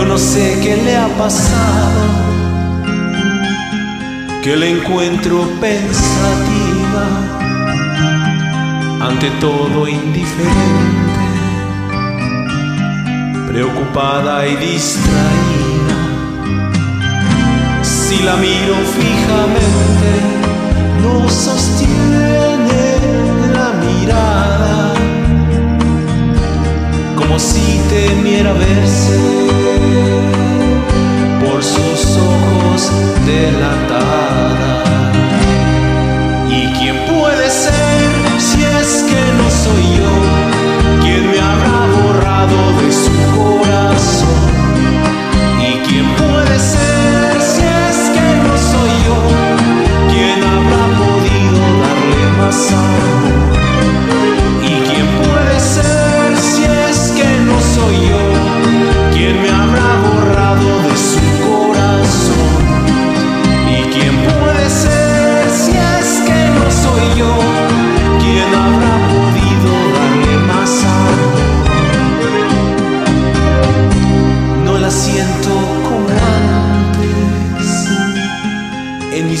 Yo no sé qué le ha pasado, que le encuentro pensativa, ante todo indiferente, preocupada y distraída. Si la miro fijamente, no sostiene la mirada, como si temiera verse por sus ojos de la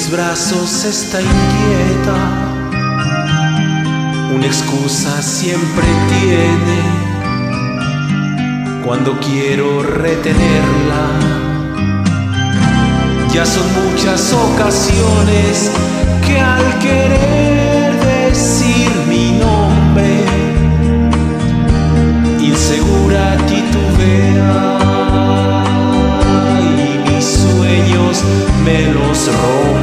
mis brazos está inquieta, una excusa siempre tiene cuando quiero retenerla. Ya son muchas ocasiones que al querer decir mi nombre, insegura titubea y mis sueños me los roba.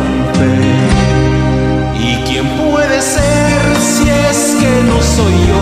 soy yo.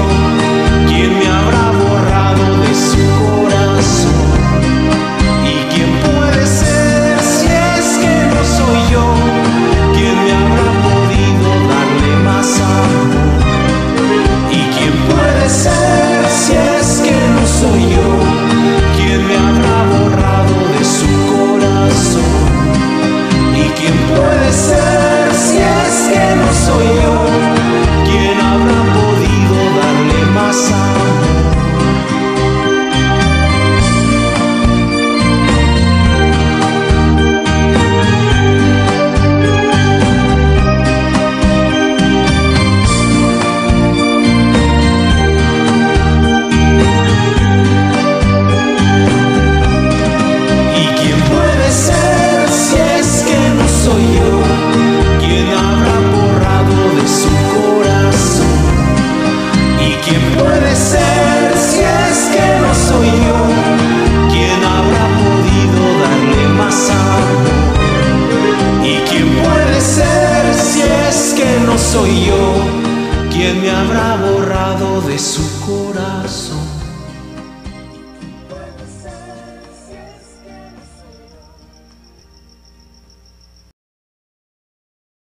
soy yo quien me habrá borrado de su corazón.